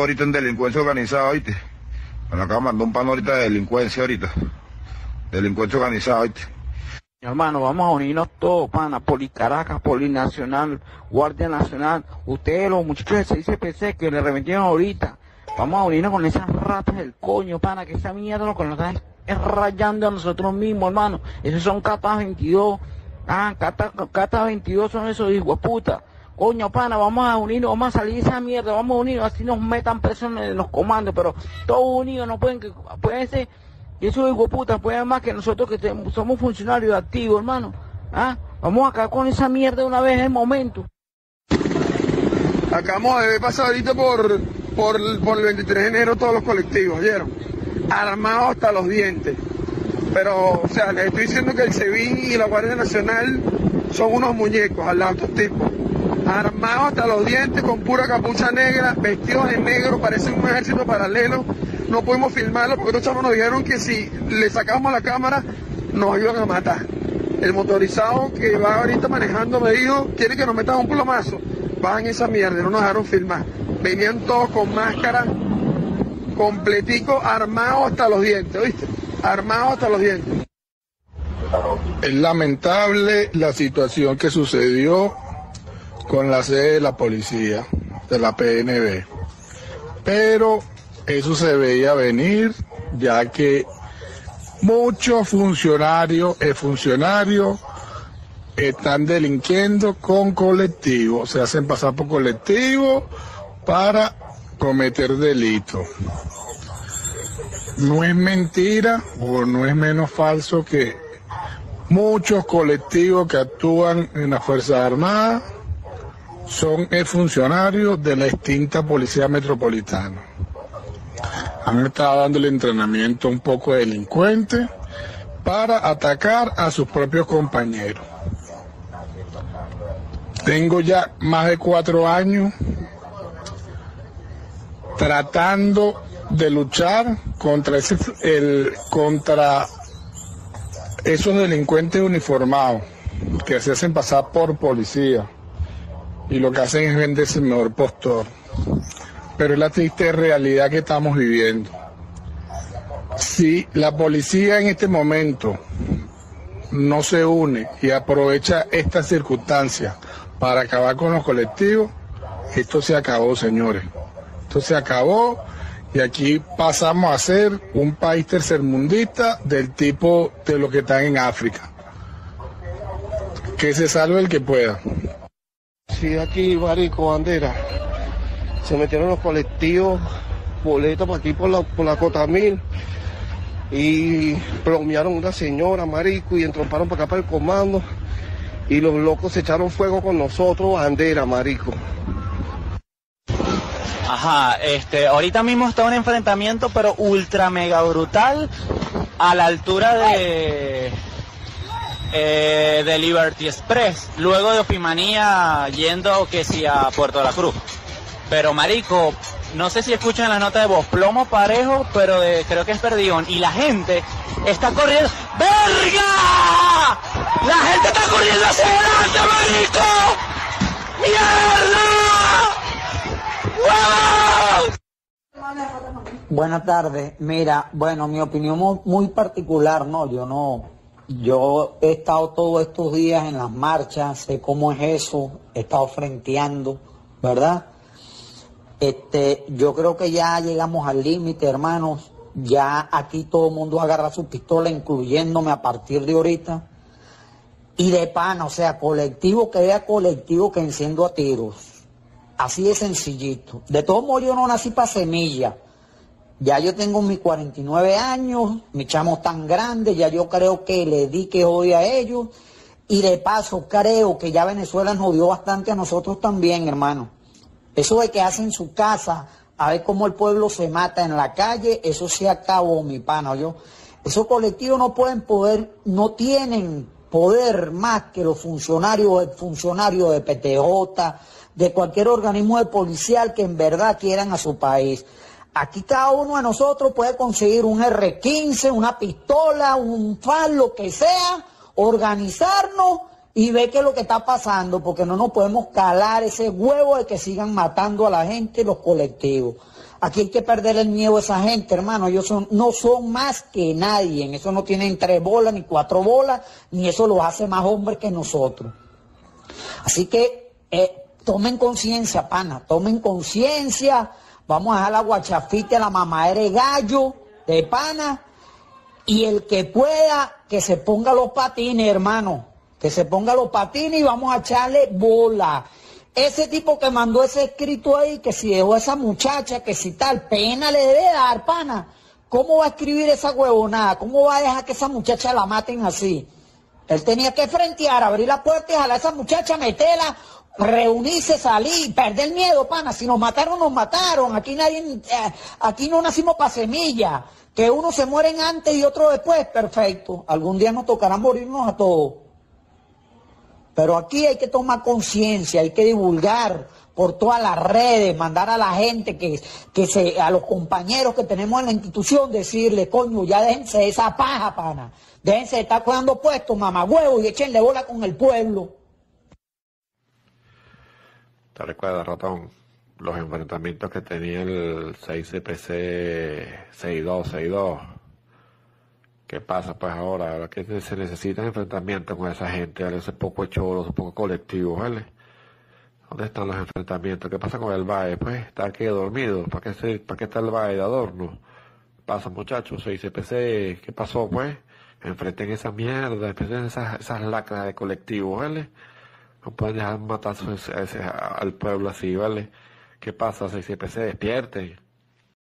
ahorita en delincuencia organizada, ¿oíste? Acabo de mandar un pano ahorita de delincuencia ahorita. Delincuencia organizada, ¿oíste? Hermano, vamos a unirnos todos, pana, Policaracas, Polinacional, Guardia Nacional, ustedes los muchachos de 6CPC que le reventieron ahorita, vamos a unirnos con esas ratas del coño, pana, que esa mierda lo que nos están es rayando a nosotros mismos, hermano, esos son catas 22, ah, catas 22 son esos hijos puta, coño, pana, vamos a unirnos, vamos a salir de esa mierda, vamos a unirnos, así nos metan presos en los comandos, pero todos unidos no pueden, que pueden ser y esos hijos puta pueden más que nosotros que somos funcionarios activos, hermano. ¿Ah? Vamos a acabar con esa mierda una vez en el momento. Acabamos de pasar ahorita por, por, por el 23 de enero todos los colectivos, ¿vieron? Armados hasta los dientes. Pero, o sea, les estoy diciendo que el SEBIN y la Guardia Nacional son unos muñecos al lado de estos tipos. Armados hasta los dientes con pura capucha negra, vestidos en negro, parecen un ejército paralelo no podemos filmarlo porque estos chavos nos dijeron que si le sacamos la cámara nos iban a matar. El motorizado que va ahorita manejando me dijo, quiere que nos metan un plomazo. Van esa mierda, no nos dejaron filmar. Venían todos con máscara, completico, armados hasta los dientes, ¿viste? Armados hasta los dientes. Es lamentable la situación que sucedió con la sede de la policía, de la PNB. Pero eso se veía venir, ya que muchos funcionarios y funcionarios están delinquiendo con colectivos, se hacen pasar por colectivos para cometer delitos. No es mentira o no es menos falso que muchos colectivos que actúan en las Fuerzas Armadas son funcionarios de la extinta Policía Metropolitana han estado dando el entrenamiento un poco delincuente para atacar a sus propios compañeros. Tengo ya más de cuatro años tratando de luchar contra ese, el, contra esos delincuentes uniformados que se hacen pasar por policía y lo que hacen es venderse el mejor postor pero es la triste realidad que estamos viviendo. Si la policía en este momento no se une y aprovecha esta circunstancia para acabar con los colectivos, esto se acabó, señores. Esto se acabó y aquí pasamos a ser un país tercermundista del tipo de lo que están en África. Que se salve el que pueda. Sí, aquí, Marico, bandera se metieron los colectivos, boletos por aquí por la, por la Cotamil y plomearon una señora, marico, y entromparon para acá para el comando y los locos se echaron fuego con nosotros, bandera, marico. Ajá, este, ahorita mismo está un enfrentamiento, pero ultra mega brutal, a la altura de eh, de Liberty Express, luego de Opimanía yendo que si a Puerto de la Cruz. Pero marico, no sé si escuchan la nota de voz, plomo parejo, pero creo que es perdión. Y la gente está corriendo. ¡Verga! La gente está corriendo hacia adelante, marico. ¡Mierda! Buenas tardes. Mira, bueno, mi opinión muy particular, ¿no? Yo no, yo he estado todos estos días en las marchas, sé cómo es eso, he estado frenteando, ¿verdad? Este, yo creo que ya llegamos al límite, hermanos. Ya aquí todo el mundo agarra su pistola, incluyéndome a partir de ahorita. Y de pan, o sea, colectivo que vea colectivo que enciendo a tiros. Así de sencillito. De todos modos, yo no nací para semilla. Ya yo tengo mis 49 años, mi chamo tan grande, ya yo creo que le di que hoy a ellos. Y de paso, creo que ya Venezuela nos dio bastante a nosotros también, hermano. Eso de que hacen su casa, a ver cómo el pueblo se mata en la calle, eso se acabó, mi pana, yo. Esos colectivos no pueden poder, no tienen poder más que los funcionarios, funcionarios de PTJ, de cualquier organismo de policial que en verdad quieran a su país. Aquí cada uno de nosotros puede conseguir un R15, una pistola, un FAL, lo que sea, organizarnos y ve qué es lo que está pasando, porque no nos podemos calar ese huevo de que sigan matando a la gente los colectivos. Aquí hay que perder el miedo a esa gente, hermano. Ellos son, no son más que nadie. Eso no tienen tres bolas ni cuatro bolas, ni eso los hace más hombres que nosotros. Así que eh, tomen conciencia, pana, tomen conciencia. Vamos a dejar la guachafita, la mamadera de gallo, de pana. Y el que pueda, que se ponga los patines, hermano. Que se ponga los patines y vamos a echarle bola. Ese tipo que mandó ese escrito ahí, que si dejó a esa muchacha, que si tal, pena le debe dar, pana. ¿Cómo va a escribir esa huevonada? ¿Cómo va a dejar que esa muchacha la maten así? Él tenía que frentear, abrir la puerta y jalar a esa muchacha, meterla, reunirse, salir, perder miedo, pana. Si nos mataron, nos mataron. Aquí nadie, eh, aquí no nacimos para semilla. Que unos se mueren antes y otros después, perfecto. Algún día nos tocará morirnos a todos. Pero aquí hay que tomar conciencia, hay que divulgar por todas las redes, mandar a la gente que, que se, a los compañeros que tenemos en la institución, decirle, coño, ya déjense esa paja, pana. Déjense de estar cuidando puestos, mamagüevo, y échenle bola con el pueblo. ¿Te recuerdas, ratón? Los enfrentamientos que tenía el 6CPC 6262. ¿Qué pasa pues ahora? Ahora que se necesitan enfrentamientos con esa gente, ¿vale? ese poco cholo, ese poco colectivo, ¿vale? ¿Dónde están los enfrentamientos? ¿Qué pasa con el BAE? Pues está aquí dormido. ¿Para qué, se, ¿Para qué está el BAE de adorno? Pasa muchachos, 6CPC, ¿qué pasó pues? Enfrenten esa mierda, enfrenten esas, esas lacras de colectivo, ¿vale? No pueden dejar matar al pueblo así, ¿vale? ¿Qué pasa? 6CPC, despierten.